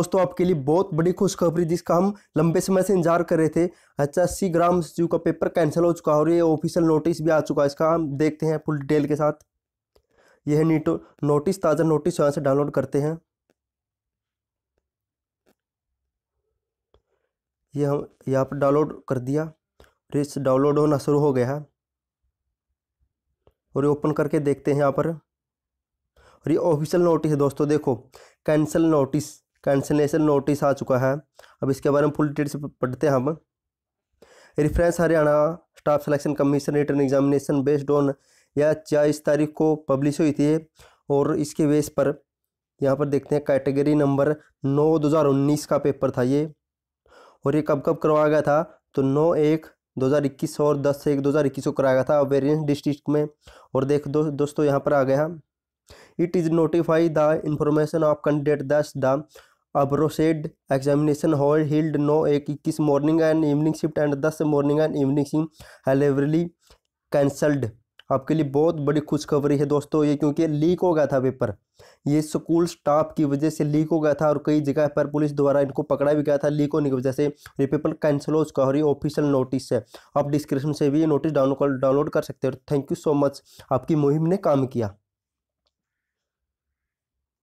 दोस्तों आपके लिए बहुत बड़ी खुशखबरी जिसका हम लंबे समय से इंतज़ार कर रहे थे। एच एस सी ग्राम सी का पेपर कैंसिल हो चुका है और ये ऑफिशियल नोटिस भी आ चुका है। इसका हम देखते हैं फुल डिटेल के साथ। यह है नीटो, नोटिस, ताज़ा नोटिस यहाँ से डाउनलोड करते हैं। ये हम यहाँ पर डाउनलोड कर दिया। और इस डाउनलोड होना शुरू हो गया है। और ये ओपन करके देखते हैं यहाँ पर। और ये ऑफिशियल नोटिस है दोस्तों, देखो, कैंसिल नोटिस। कैंसिलेशन नोटिस आ चुका है। अब इसके बारे में फुल डिटेल्स पढ़ते हैं हम। Reference Haryana staff selection commission written examination based on या चालीस तारीख को पब्लिश हुई थी और इसके बेस पर यहाँ पर देखते हैं कैटेगरी नंबर नौ दो हज़ार उन्नीस का पेपर था ये। और ये कब कब करवाया गया था? तो नौ एक दो हज़ार इक्कीस और दस एक दो हज़ार इक्कीस को कराया गया था वेरियंस डिस्ट्रिक्ट में। और देख दो, दोस्तों यहाँ पर आ गया। It is notify the information of candidate दस the aforesaid examination hall held no एक इक्कीस morning and evening shift and दस मॉर्निंग एंड इवनिंग शिफ्ट हेलेवरली कैंसल्ड। आपके लिए बहुत बड़ी खुशखबरी है दोस्तों ये क्योंकि लीक हो गया था पेपर। ये स्कूल स्टाफ की वजह से लीक हो गया था और कई जगह पर पुलिस द्वारा इनको पकड़ा भी गया था। लीक होने की वजह से ये पेपर कैंसिल हो चुका और ये ऑफिशियल नोटिस है। आप डिस्क्रिप्शन से भी ये नोटिस डाउनलोड डाउनलोड कर सकते हो। Thank you so much. आपकी मुहिम ने काम किया।